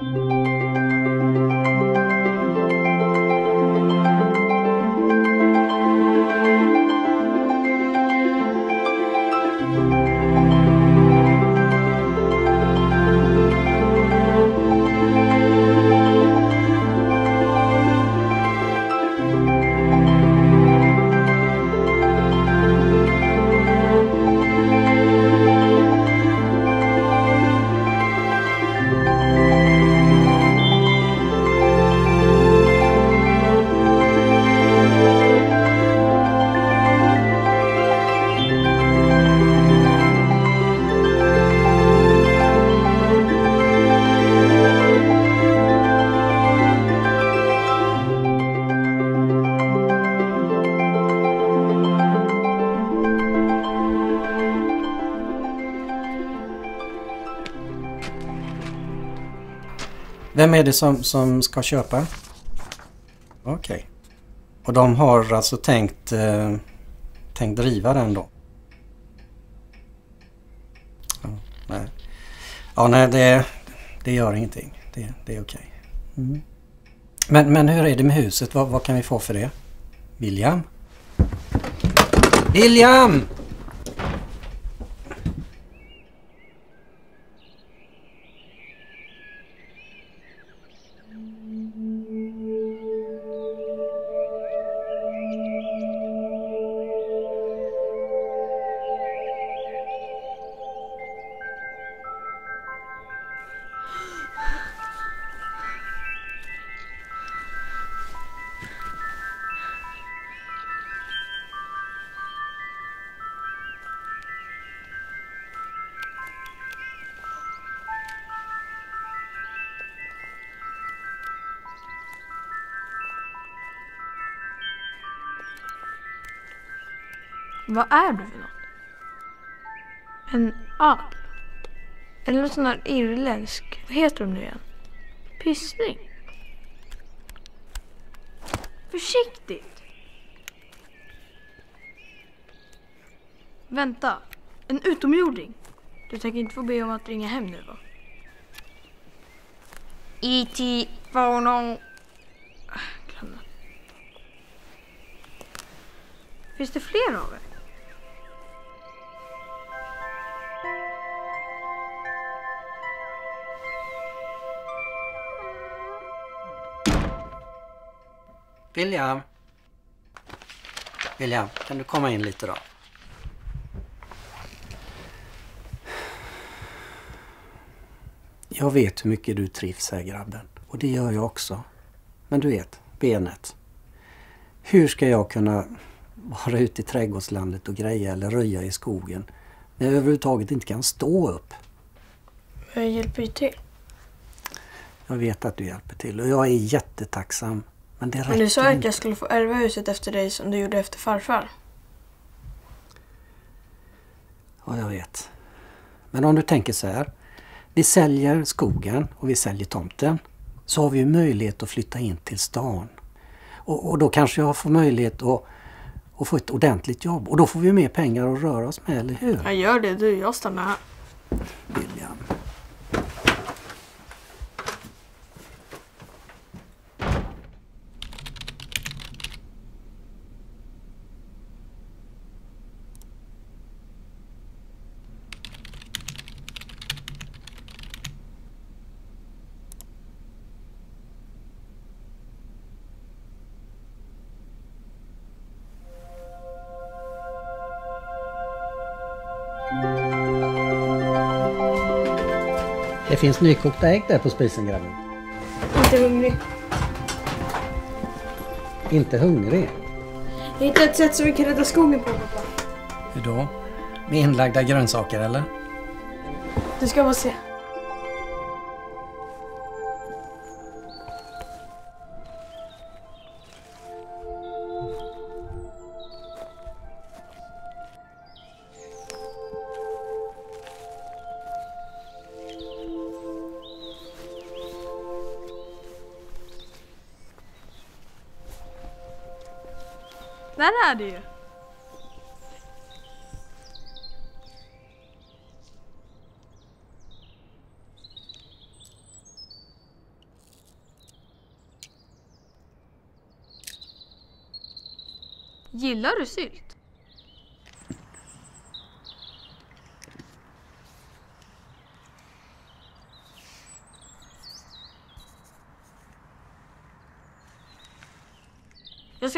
Música Vem är det som, som ska köpa? Okej. Okay. Och de har alltså tänkt, eh, tänkt driva den då? Ja, nej, ja, nej det, det gör ingenting. Det, det är okej. Okay. Mm. Men, men hur är det med huset? Vad, vad kan vi få för det? William? William! Vad är du för något? En al? Eller något sånt där irländsk. Vad heter de nu igen? Pyssling? Försiktigt! Vänta. En utomjording? Du tänker inte få be om att ringa hem nu va? E.T. phone ah, Finns det fler av er? William? William, kan du komma in lite då? Jag vet hur mycket du trivs här grabben. Och det gör jag också. Men du vet, benet. Hur ska jag kunna vara ute i trädgårdslandet och greja eller röja i skogen när jag överhuvudtaget inte kan stå upp? Jag hjälper ju till. Jag vet att du hjälper till och jag är jättetacksam men det Men du sa att jag skulle få ärva huset efter dig som du gjorde efter farfar. Ja, jag vet. Men om du tänker så här. Vi säljer skogen och vi säljer tomten. Så har vi möjlighet att flytta in till stan. Och, och då kanske jag får möjlighet att, att få ett ordentligt jobb. Och då får vi mer pengar att röra oss med, eller hur? Jag gör det du, jag stannar här. William. Det finns nykokta ägg där på spisen grabben. Inte hungrig. Inte hungrig? Jag hittade ett sätt som vi kan rädda skogen på pappa. Hur då? Med inlagda grönsaker eller? Du ska bara se. Där är det ju! Gillar du sylt?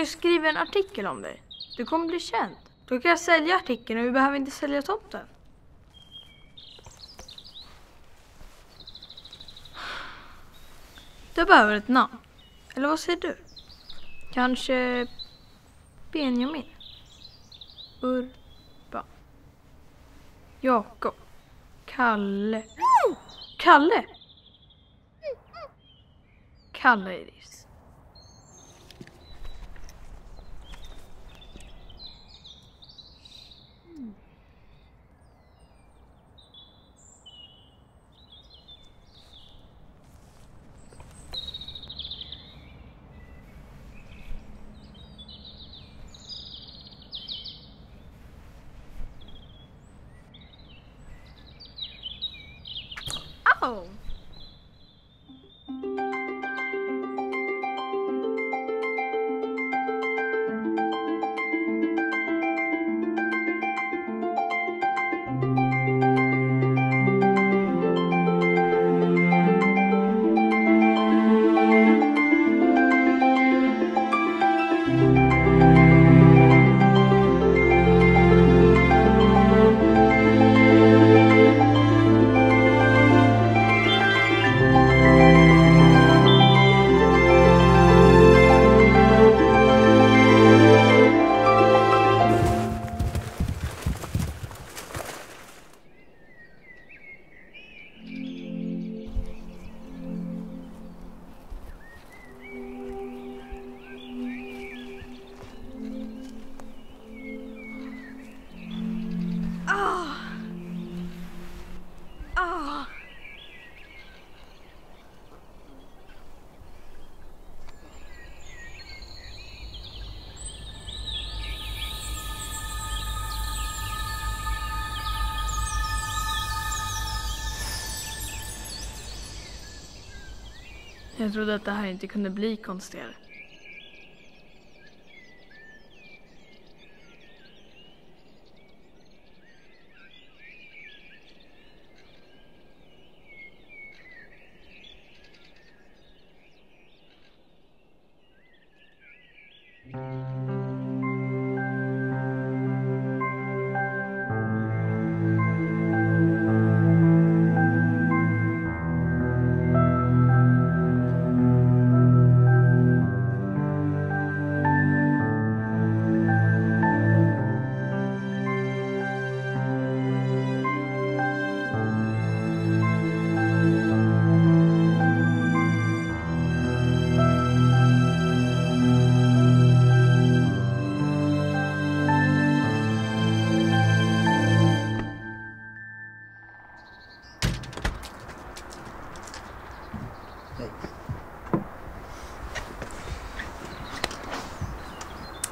Jag ska skriva en artikel om dig. Du kommer bli känd. Då kan jag sälja artikeln och vi behöver inte sälja tomten. Du behöver ett namn. Eller vad säger du? Kanske Benjamin? Urban? Jakob? Kalle? Kalle? Kalle Iris. No! Jag trodde att det här inte kunde bli konstigare.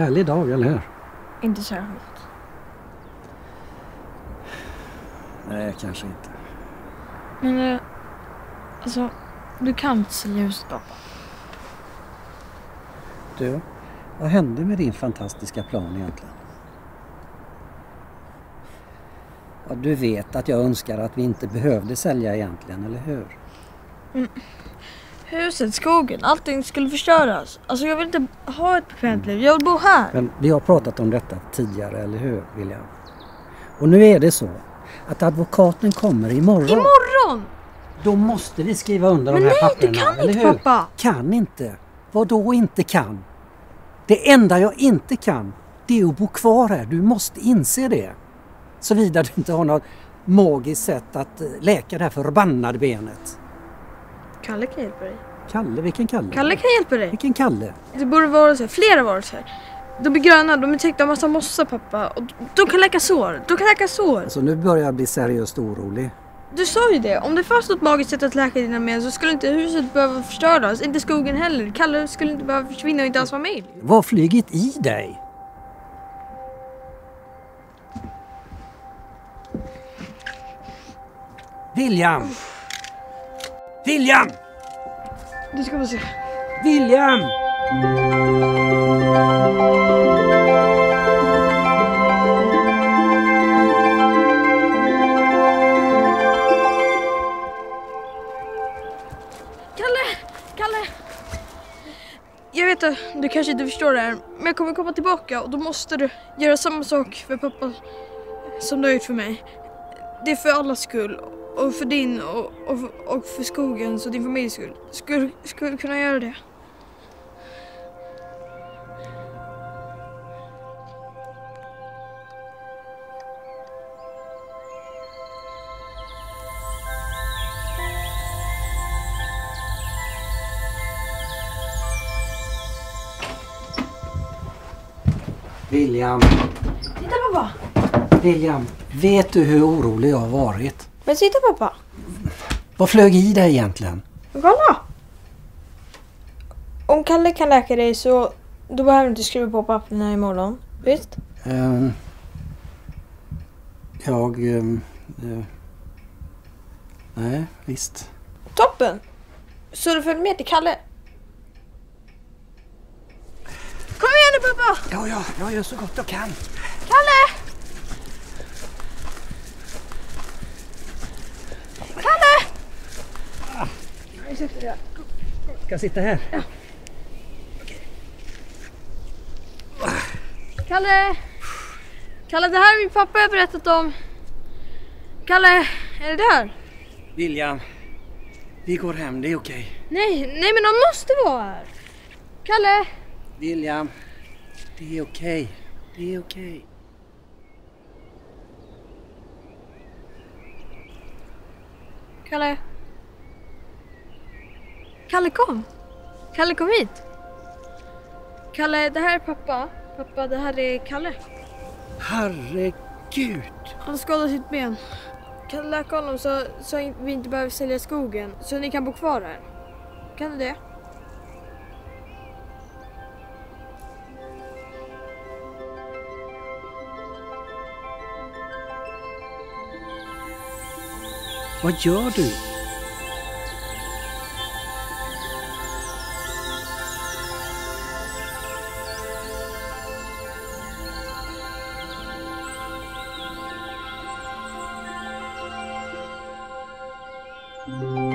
Härlig dag, eller hur? Inte särskilt. Nej, kanske inte. Men eh, alltså, du kan inte sälja huset pappa. Du, vad hände med din fantastiska plan egentligen? Ja, du vet att jag önskar att vi inte behövde sälja egentligen, eller hur? Huset, skogen, allting skulle förstöras. Alltså jag vill inte ha ett bekvämt liv. Jag vill bo här. Men vi har pratat om detta tidigare, eller hur William? Och nu är det så att advokaten kommer imorgon. Imorgon! Då måste vi skriva under Men de här nej, du papperna, kan eller inte, hur? pappa. Kan inte? Vad då inte kan? Det enda jag inte kan, det är att bo kvar här. Du måste inse det. Såvida du inte har något magiskt sätt att eh, läka det här förbannade benet. Kalle kan hjälpa dig. Kalle, vilken Kalle? Kalle kan hjälpa dig. Vilken Kalle? Det borde vara så här, flera varelser. De är gröna, de är täckta av massa mossa pappa. Och de kan läka sår. De kan läka sår. Alltså nu börjar jag bli seriöst orolig. Du sa ju det. Om det fanns något magiskt sätt att läka dina men så skulle inte huset behöva förstöras. Inte skogen heller. Kalle skulle inte behöva försvinna och inte hans familj. Vad flugit i dig? William! William! Du ska få se. William! Kalle! Kalle! Jag vet att du kanske inte förstår det här, men jag kommer komma tillbaka och då måste du göra samma sak för pappa som du har gjort för mig. Det är för allas skull och för din och, och, och för skogens och din familjs skull. Skulle, skulle kunna göra det? William, William, vet du hur orolig jag har varit? Men titta pappa! Vad flög i dig egentligen? Kolla! Om Kalle kan läka dig så då behöver du inte skriva på papperna imorgon. Visst? Ehm, jag... eh, nej, visst. Toppen! Så du följer med till Kalle? Kom igen nu pappa! Ja, ja, jag gör så gott jag kan. Kalle! Kalle! Ska jag sitta här? Kalle! Kalle, det här är min pappa jag berättat om. Kalle, är det där? William, vi går hem, det är okej. Nej, nej men de måste vara här. Kalle! William, det är okej. Det är okej. Kalle? Kalle kom! Kalle kom hit! Kalle, det här är pappa. Pappa, det här är Kalle. Herregud! Han skadade sitt ben. Kan du läka honom så, så vi inte behöver sälja skogen? Så ni kan bo kvar här? Kan du det? Vad gör du? Kalle!